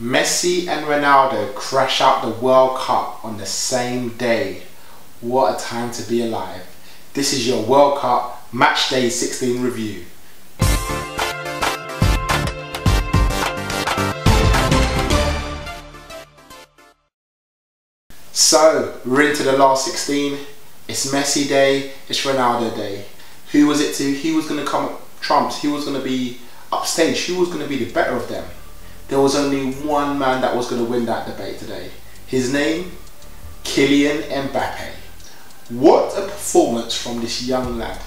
Messi and Ronaldo crash out the World Cup on the same day. What a time to be alive. This is your World Cup Match Day 16 review. So, we're into the last 16. It's Messi Day, it's Ronaldo Day. Who was it to? Who was going to come up, trumps? Who was going to be upstage? Who was going to be the better of them? There was only one man that was going to win that debate today. His name, Kylian Mbappe. What a performance from this young lad.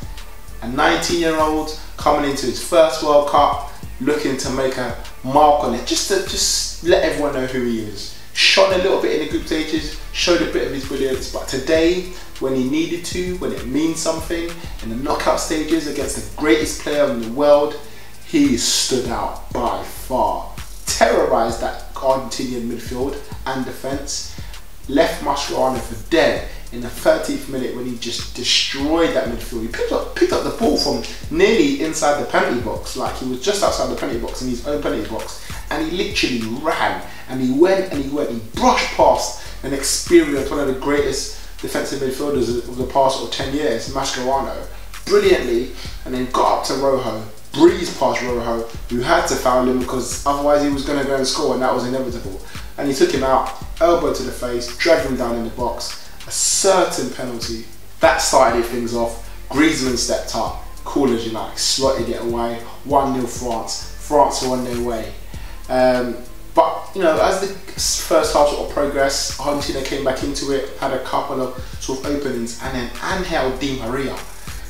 A 19 year old coming into his first World Cup, looking to make a mark on it, just to just let everyone know who he is. Shot a little bit in the group stages, showed a bit of his brilliance, but today, when he needed to, when it means something, in the knockout stages against the greatest player in the world, he stood out by far terrorised that Argentinian midfield and defence, left Mascherano for dead in the 13th minute when he just destroyed that midfield. He picked up picked up the ball from nearly inside the penalty box, like he was just outside the penalty box in his own penalty box, and he literally ran and he went and he went. He brushed past an experienced, one of the greatest defensive midfielders of the past or 10 years, Mascherano, brilliantly, and then got up to Rojo, breezed past Rojo, who had to foul him because otherwise he was going to go and score, and that was inevitable. And he took him out, elbow to the face, dragged him down in the box. A certain penalty. That started things off. Griezmann stepped up, cool as you like, slotted it away. 1 0 France. France are on their way. Um, but, you know, as the first half sort of progressed, Argentina came back into it, had a couple of sort of openings, and then Angel Di Maria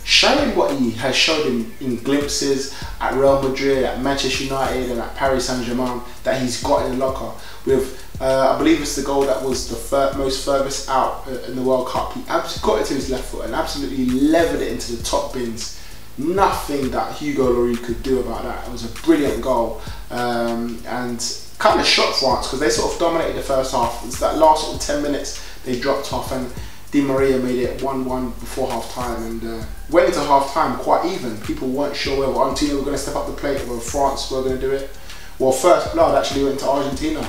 showing what he has shown in, in glimpses at Real Madrid, at Manchester United, and at Paris Saint Germain that he's got in the locker. With uh, I believe it's the goal that was the fir most furthest out uh, in the World Cup. He got it to his left foot and absolutely levered it into the top bins. Nothing that Hugo Lloris could do about that. It was a brilliant goal um, and kind of shocked France because they sort of dominated the first half. It's that last sort of 10 minutes they dropped off and Di Maria made it 1-1 before half time and uh, went into half time quite even. People weren't sure whether Argentina were going to step up the plate or France were going to do it. Well, first blood actually went to Argentina.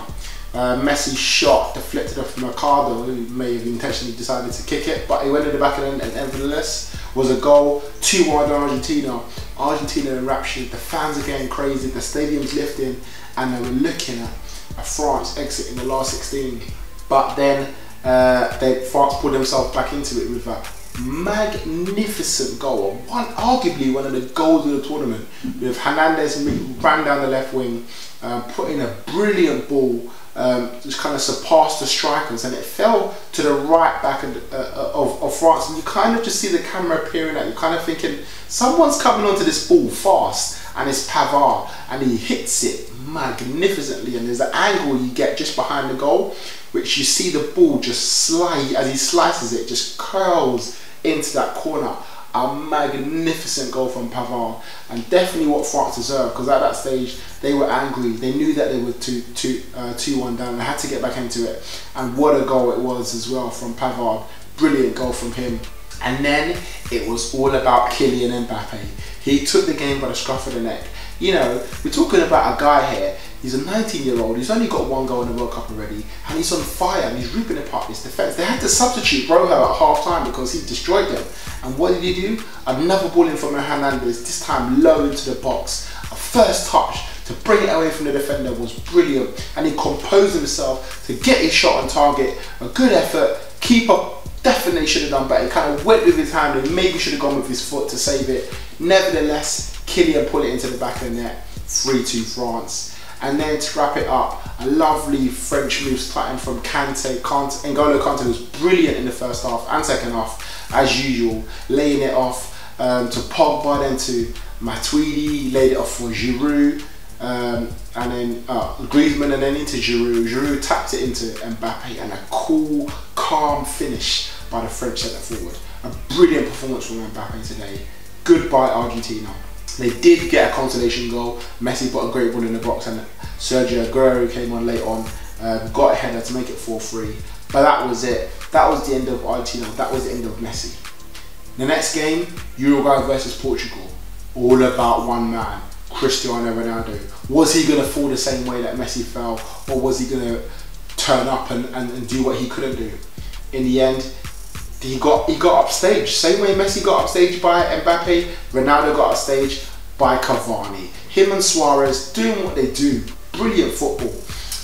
Uh, Messi shot deflected off Mercado, who may have intentionally decided to kick it, but he went in the back of the net and nevertheless was a goal. 2-1 Argentina. Argentina enraptured, the fans are getting crazy, the stadium's lifting, and they were looking at a France exit in the last 16. But then uh, they France pulled themselves back into it with a magnificent goal, one arguably one of the goals of the tournament, with Hernandez ran down the left wing, um, put in a brilliant ball, um, just kind of surpassed the strikers, and it fell to the right back of, uh, of, of, France, and you kind of just see the camera appearing at you're kind of thinking someone's coming onto this ball fast, and it's Pavard, and he hits it magnificently and there's an angle you get just behind the goal which you see the ball just slide as he slices it just curls into that corner. A magnificent goal from Pavard and definitely what France deserved because at that stage they were angry. They knew that they were 2 two, uh, two, 1 down. They had to get back into it. And what a goal it was as well from Pavard brilliant goal from him and then it was all about Kylian Mbappe he took the game by the scruff of the neck you know, we're talking about a guy here, he's a 19 year old, he's only got one goal in the World Cup already, and he's on fire and he's ripping apart this defence. They had to substitute Rojo at half time because he destroyed them. And what did he do? Another ball in from Hernandez, this time low into the box. A first touch to bring it away from the defender was brilliant, and he composed himself to get his shot on target. A good effort, keeper definitely should have done better. He kind of went with his hand and maybe should have gone with his foot to save it. Nevertheless, Kylian pull it into the back of the net, 3-2 France. And then to wrap it up, a lovely French move starting from Kante. Kante N'Golo Kante was brilliant in the first half and second half, as usual, laying it off um, to Pogba, then to Matuidi, laid it off for Giroud, um, and then uh, Griezmann, and then into Giroud. Giroud tapped it into Mbappe, and a cool, calm finish by the French centre forward. A brilliant performance from Mbappe today. Goodbye, Argentina. They did get a consolation goal. Messi put a great ball in the box, and Sergio Aguero came on late on, uh, got a header to make it 4-3. But that was it. That was the end of Argentina. That was the end of Messi. The next game, Uruguay versus Portugal. All about one man. Cristiano Ronaldo. Was he going to fall the same way that Messi fell, or was he going to turn up and, and, and do what he couldn't do? In the end, he got he got upstage. Same way Messi got upstage by Mbappe, Ronaldo got upstage by Cavani. Him and Suarez doing what they do. Brilliant football.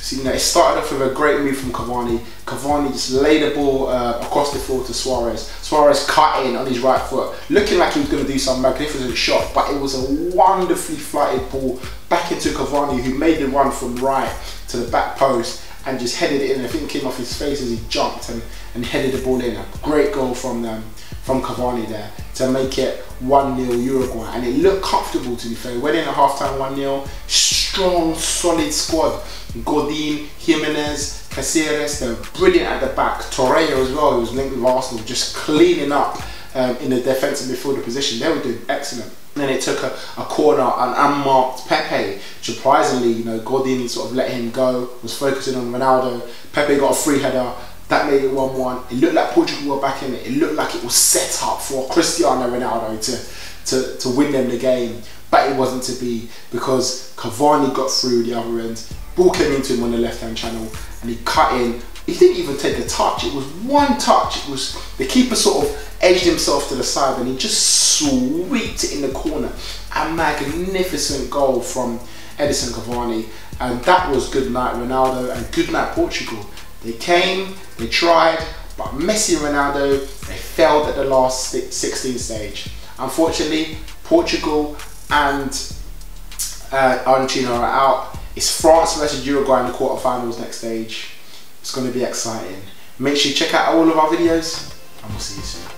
So, you know, it started off with a great move from Cavani. Cavani just laid the ball uh, across the floor to Suarez. Suarez cut in on his right foot, looking like he was going to do some magnificent shot, but it was a wonderfully flighted ball back into Cavani, who made the run from right to the back post and just headed it in. I think it came off his face as he jumped and, and headed the ball in. A great goal from them, from Cavani there to make it 1-0 Uruguay. And it looked comfortable to be fair. Went in at half-time 1-0. Strong, solid squad. Godin, Jimenez, Caceres, they're brilliant at the back. Torreira as well, who was linked with Arsenal, just cleaning up um, in the defensive midfielder position. They were doing excellent. And then it took a, a corner, an unmarked Pepe. Surprisingly, you know, Godin sort of let him go, was focusing on Ronaldo. Pepe got a free header, that made it 1-1. It looked like Portugal were back in it. It looked like it was set up for Cristiano Ronaldo to, to, to win them the game. But it wasn't to be because Cavani got through the other end. Ball came into him on the left-hand channel and he cut in. He didn't even take a touch. It was one touch. It was the keeper sort of edged himself to the side and he just sweeped it in the corner. A magnificent goal from Edinson Cavani. And that was good night Ronaldo and good night Portugal. They came, they tried, but Messi and Ronaldo, they failed at the last 16 stage. Unfortunately, Portugal and uh, Argentina are out. It's France versus Uruguay in the quarterfinals next stage. It's going to be exciting. Make sure you check out all of our videos, and we'll see you soon.